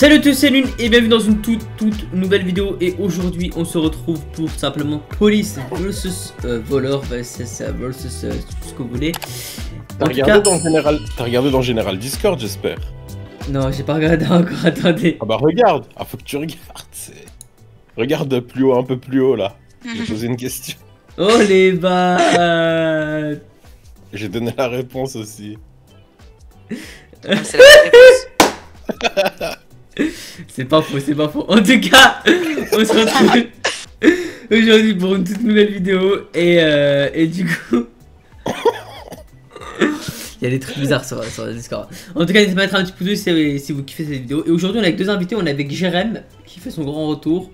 Salut tous, c'est Lune et bienvenue dans une toute toute nouvelle vidéo et aujourd'hui on se retrouve pour simplement police versus euh, voleur versus, euh, versus euh, tout ce que vous voulez. T'as regardé, cas, dans Général... t'as regardé dans Général Discord, j'espère. non j'ai pas regardé encore, attendez. Ah bah regarde Ah faut que tu regardes. Regarde plus haut, un peu plus haut là. J'ai posé une question. Oh les bas J'ai donné la réponse aussi. Ah, C'est la réponse. C'est pas faux, c'est pas faux. En tout cas, on se retrouve aujourd'hui pour une toute nouvelle vidéo et, euh, et du coup... Il y a des trucs bizarres sur, sur le Discord. En tout cas, n'hésitez pas à mettre un petit pouce bleu si, si vous kiffez cette vidéo. Et aujourd'hui, on est avec deux invités. On est avec Jérém qui fait son grand retour.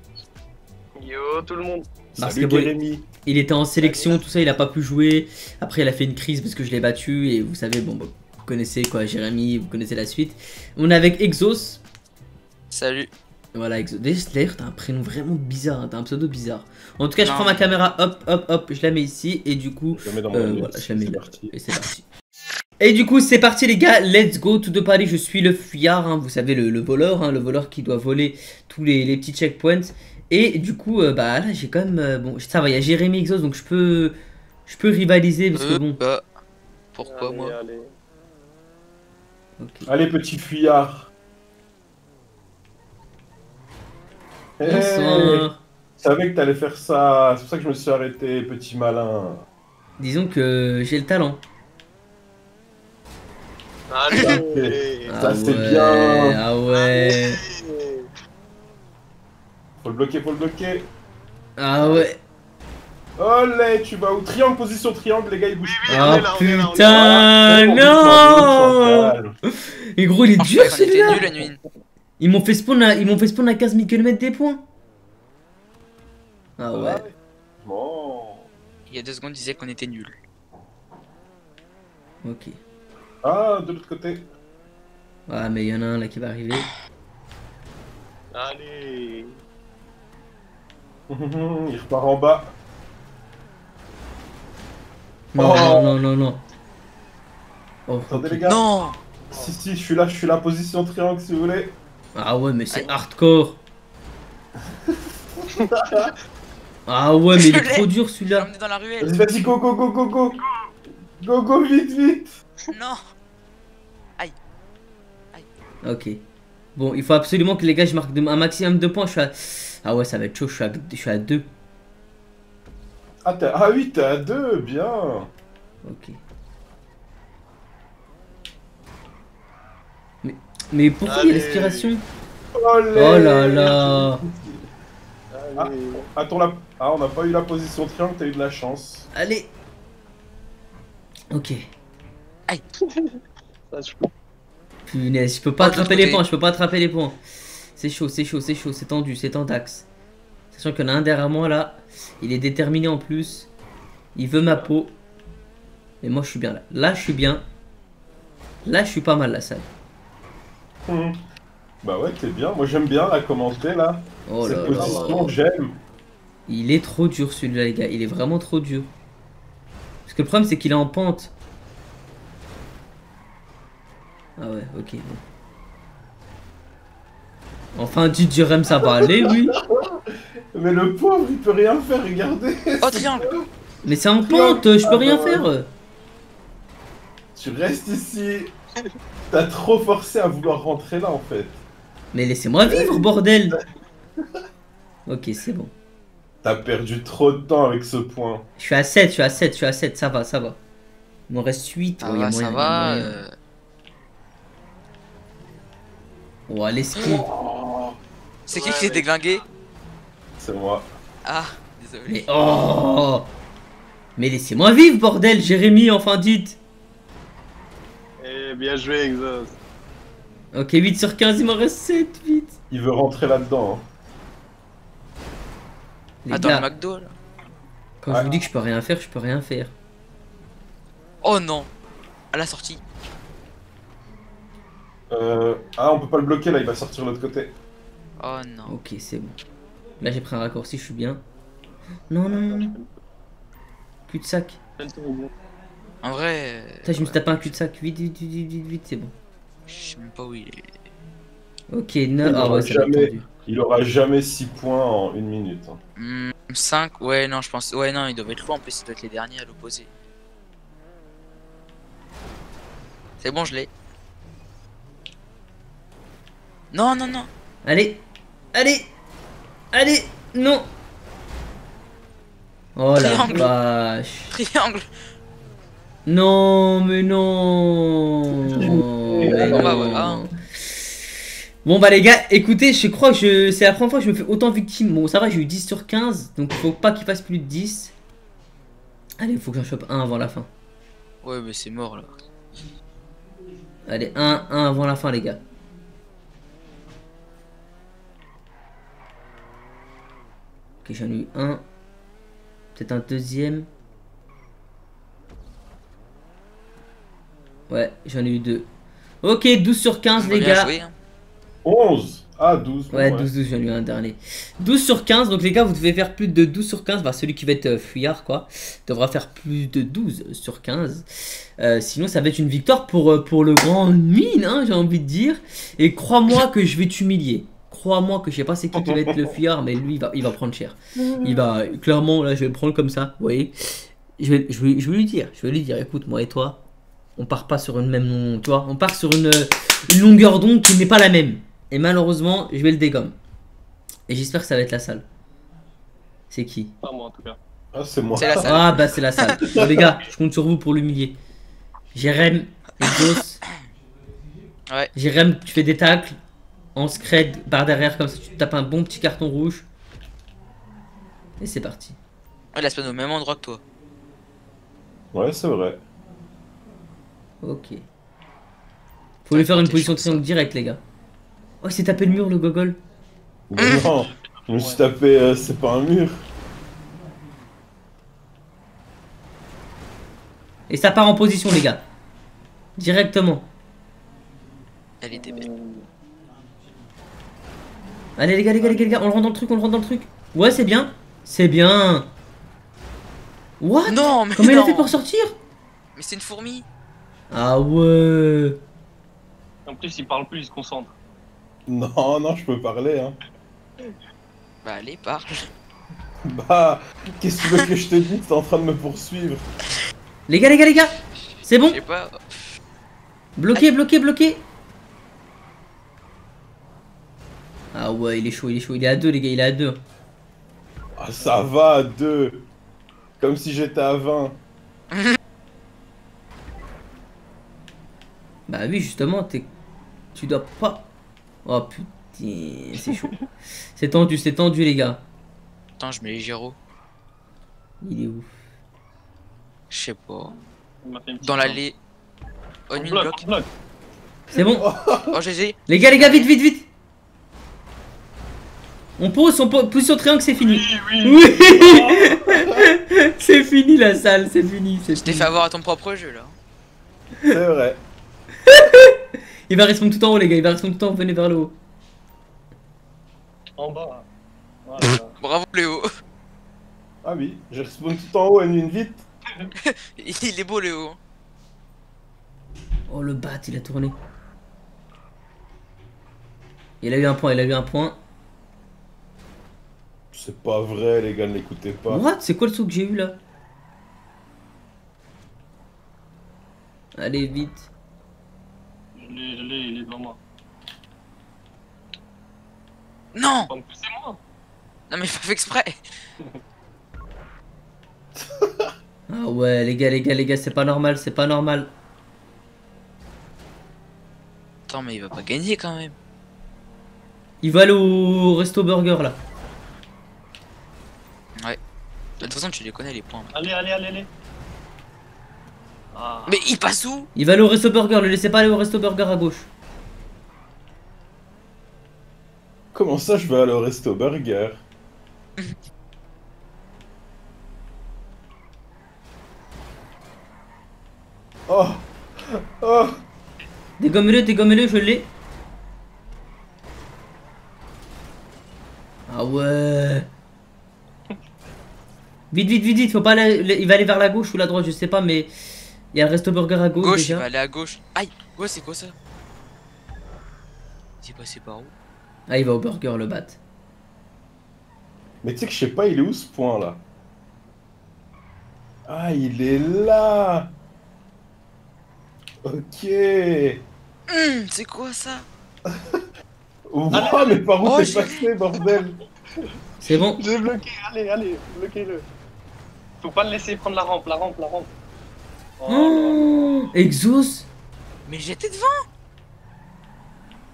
Yo tout le monde Parce Salut que bon, Jérémy. Il était en sélection, tout ça, il a pas pu jouer. Après, il a fait une crise parce que je l'ai battu. Et vous savez, bon, bah, vous connaissez quoi, Jérémy, vous connaissez la suite. On est avec Exos. Salut. Voilà, Exos. D'ailleurs, t'as un prénom vraiment bizarre, hein, t'as un pseudo bizarre. En tout cas, je prends ma caméra, hop, hop, hop, je la mets ici. Et du coup, Je la mets dans euh, mon voilà, je la mets là. parti. Et c'est parti. Et du coup, c'est parti les gars, let's go to the party. Je suis le fuyard, hein, vous savez, le, le voleur, hein, le voleur qui doit voler tous les, les petits checkpoints. Et du coup, euh, bah là, j'ai quand même. euh, bon, ça va, il y a Jérémy Exos, donc je peux. Je peux rivaliser parce que Euh, bon. bah, pourquoi Allez, moi allez. Allez petit fuyard. Bonsoir. je savais que t'allais faire ça, c'est pour ça que je me suis arrêté, petit malin. Disons que j'ai le talent. Allez Ça, ah c'est ouais, bien. Ah ouais. Faut le bloquer, faut le bloquer. Ah ouais. Olé, tu vas où? Triangle, position triangle, les gars, ils bougent. Oui, Ah là, là, est putain, non Et gros, il est Je dur celui-là nuls la nuit. Ils m'ont fait spawn à, ils m'ont fait spawn à 15 000 km des points Ah ouais. Bon. Il y a deux secondes, il disait qu'on était nuls. Ok. Ah, de l'autre côté. Ah mais il y en a un là qui va arriver. Allez Il repart en bas. Non, Oh. non, non, non, non. Oh, Attendez les gars. Non Si, si, je suis là, je suis là, position triangle si vous voulez. Ah ouais, mais c'est hardcore. ah ouais, mais il est trop dur celui-là. emmené dans la ruelle. Vas-y, vas-y, go, go, go, go, go. Go, go, vite, vite. Non Ok. Bon, il faut absolument que les gars, je marque un maximum de points. Je suis à... Ah ouais, ça va être chaud, je suis à, je suis à 2. Ah, t'es- ah oui, t'es à deux, bien. Ok. Mais, pourquoi il y a l'expiration. Oh là là Allez Attends, là. Ah, on n'a pas eu la position triangle, t'as eu de la chance. Allez Ok. Ça, je peux- Punaise, je peux pas l'autre attraper les points, je peux pas attraper les points. C'est chaud, c'est chaud, c'est chaud, c'est tendu, c'est tendax. Sachant qu'il y en a un derrière moi là, il est déterminé en plus. Il veut ma peau. Mais moi je suis bien là. Là je suis bien. Là je suis pas mal la salle. Hum. Bah ouais, t'es bien. Moi, j'aime bien la commenter là. Oh là Cette là. position, j'aime. Il est trop dur celui-là les gars, il est vraiment trop dur. Parce que le problème c'est qu'il est en pente. Ah ouais, ok. bon. Enfin, du Jérém, ça va aller, oui. Mais le pauvre, il peut rien faire, regardez. Oh, triangle Mais c'est en pente, je peux rien faire. Tu restes ici. T'as trop forcé à vouloir rentrer là en fait. Mais laissez-moi vivre, bordel. Ok, c'est bon. T'as perdu trop de temps avec ce point. Je suis à 7, je suis à 7, je suis à 7, ça va, ça va. Il m'en reste 8. Ça va, ça va. euh, Oh, allez, ski. C'est qui Ouais, qui s'est mais- déglingué C'est moi. Ah, désolé. Mais oh Mais laissez-moi vivre, bordel, Jérémy, enfin dites. Bien joué, Exos Ok, 8 sur 15, il m'en reste 7, vite. Il veut rentrer là-dedans. hein. Ah, gars, le McDo là. quand je vous dis que je peux rien faire, je peux rien faire. Oh non À la sortie. Euh... Ah, on peut pas le bloquer là, il va sortir de l'autre côté. Oh non. Ok, c'est bon. Là, j'ai pris un raccourci, je suis bien. Non, non, non, non. Cul-de-sac. En vrai. Putain, je me suis tapé un cul-de-sac. Vite, vite, vite, vite, vite, vite, c'est bon. Je sais même pas où il est. Ok, 9. Ah ouais, jamais-. Il aura jamais 6 points en une minute. hein. 5, ouais, non, je pense. Ouais, non, ils doivent être loin en plus, ça doit être les derniers à l'opposé. C'est bon, je l'ai. Non, non, non. Allez, allez, allez, non. Oh la Triangle. vache. Triangle. Non, mais non. Mais Bon, bah, non. voilà. Bon bah les gars, écoutez, je crois que je... c'est la première fois que je me fais autant victime. Bon ça va, j'ai eu 10 sur 15, donc faut pas qu'il fasse plus de 10. Allez, il faut que j'en chope un avant la fin. Ouais, mais c'est mort là. Allez, un, un avant la fin les gars. Ok, j'en ai eu un. Peut-être un deuxième. Ouais, j'en ai eu deux. Ok, 12 sur 15 les gars. joué, hein. 11 Ah, 12. Ouais, 12, 12, j'en ai eu un dernier. 12 sur 15, donc les gars, vous devez faire plus de 12 sur 15. Bah, celui qui va être euh, fuyard, quoi, devra faire plus de 12 sur 15. Euh, sinon, ça va être une victoire pour, euh, pour le grand mine, hein, j'ai envie de dire. Et crois-moi que je vais t'humilier. Crois-moi que je sais pas c'est qui qui va être le fuyard, mais lui, il va, il va prendre cher. Il va, clairement, là, je vais le prendre comme ça, vous voyez. Je vais, je, vais, je vais lui dire, je vais lui dire, écoute, moi et toi, on part pas sur une même, tu vois, on part sur une, une longueur d'onde qui n'est pas la même. Et malheureusement, je vais le dégomme. Et j'espère que ça va être la salle. C'est qui? Pas moi en tout cas. Ah, c'est moi. C'est la salle. Ah bah c'est la salle. Bon, les gars, je compte sur vous pour l'humilier. Jérém, Exos. Ouais. Jérém, tu fais des tacles. En scred, par derrière, comme ça tu te tapes un bon petit carton rouge. Et c'est parti. Ouais, il a spawn au même endroit que toi. Ouais, c'est vrai. Ok. Faut lui faire une position de triangle direct, les gars. Oh, il s'est tapé le mur, le gogol. Mais non, je me suis tapé, euh, c'est pas un mur. Et ça part en position, les gars. Directement. Elle était belle. Allez, les gars, les gars, les gars, les gars, on le rentre dans le truc, on le rentre dans le truc. Ouais, c'est bien. C'est bien. What? Non, mais Comment il a fait pour sortir? Mais c'est une fourmi. Ah ouais. En plus, il parle plus, il se concentre. Non, non, je peux parler, hein. Bah, allez, parle. Bah, qu'est-ce que tu veux que je te dise? T'es en train de me poursuivre. Les gars, les gars, les gars. C'est bon? Je sais pas. Bloqué, bloqué, bloqué. Ah ouais, il est chaud, il est chaud. Il est à deux, les gars, il est à deux. Ah, ça va, à deux. Comme si j'étais à 20. Bah oui, justement, t'es... Tu dois pas... Oh putain, c'est chaud. c'est tendu, c'est tendu, les gars. Attends, je mets les gyros. Il est où Je sais pas. Dans l'allée. On une bloque, bloc. on. C'est bon Oh, j'ai Les gars, les gars, vite, vite, vite On pose, on pose, position triangle, c'est fini. Oui, oui. Oui C'est fini la salle, c'est fini, c'est Je t'ai fini. fait avoir à ton propre jeu là. C'est vrai. Il va répondre tout en haut, les gars, il va répondre tout en haut, venez vers le haut. En bas. Voilà. Bravo Léo. Ah oui, j'ai respawn tout en haut, une une vite. Il est beau Léo. Oh le bat, il a tourné. Il a eu un point, il a eu un point. C'est pas vrai, les gars, ne l'écoutez pas. What? C'est quoi le saut que j'ai eu là? Allez, vite. L'ai, je l'ai, il est devant moi. Non Pas me pousser moi. Non mais fais exprès. Ah ouais, les gars, les gars, les gars, c'est pas normal, c'est pas normal. Attends mais il va pas gagner quand même. Il va aller au resto burger là. De toute façon tu les connais les points. Allez, allez, allez, allez. Ah. Mais il passe où? Il va aller au resto burger, le laissez pas aller au resto burger à gauche. Comment ça, je vais aller au resto burger? Oh Oh Dégomme-le, dégomme-le, je l'ai. Ah ouais. Vite, vite, vite, vite, faut pas aller. Il va aller vers la gauche ou la droite, je sais pas, mais. Il y a le resto burger à gauche, Gauche, il déjà. va aller à gauche. Aïe Ouais c'est quoi ça? Il est passé par où? Ah, il va au burger le bat. Mais tu sais que je sais pas, il est où ce point là? Ah, il est là Ok Hum, C'est quoi ça? Ouah, mais par où Oh, t'es passé, bordel? C'est bon. J'ai bloqué, allez, allez, bloquez-le. Faut pas le laisser prendre la rampe, la rampe, la rampe. Oh, Oh, Exos Mais j'étais devant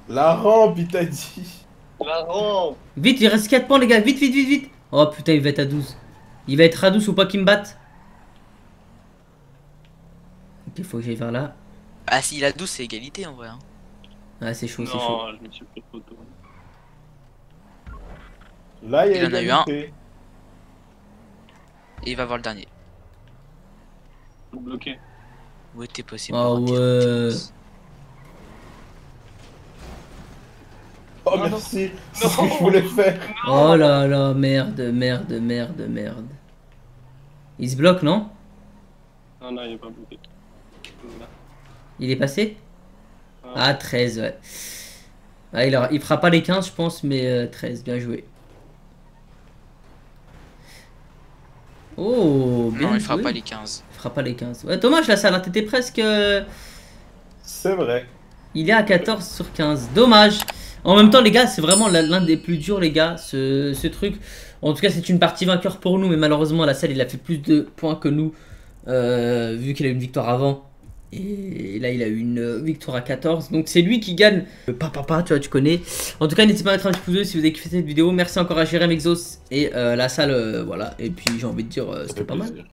La rampe, il t'a dit la rampe. Vite, il reste 4 points, les gars. Vite, vite, vite, vite. Oh putain, il va être à 12. Il va être à 12 ou pas qu'il me batte Ok, faut que j'aille vers là. Ah, s'il a 12, c'est égalité en vrai. hein. Ah, c'est chaud, c'est chaud. Non, je me suis pris photo. Là, il y a Il en a eu un. Et il va voir le dernier. Bloqué. Où était passé Ah ouais. Oh, Non, non. merci C'est ce que je voulais faire Oh là là, merde, merde, merde, merde. Il se bloque, non? Non, non, il est pas bloqué. Il est passé? Ah. Ah, 13, ouais. Ah, il, aura- il fera pas les 15, je pense, mais euh, 13, bien joué. Oh, bien Non, il fera joué. pas les 15. Il fera pas les 15. Ouais, dommage, là, ça là, t'étais presque... euh, C'est vrai. Il est à 14 sur 15. Dommage. En même temps, les gars, c'est vraiment la- l'un des plus durs, les gars, ce, ce truc. En tout cas, c'est une partie vainqueur pour nous, mais malheureusement, la salle, il a fait plus de points que nous, euh, vu qu'il a eu une victoire avant. Et là, il a eu une euh, victoire à 14. Donc, c'est lui qui gagne le papa, tu vois, tu connais. En tout cas, n'hésitez pas à mettre un petit pouce bleu si vous avez kiffé cette vidéo. Merci encore à Jérém Exos et euh, la salle, euh, voilà. Et puis, j'ai envie de dire, euh, c'était pas mal.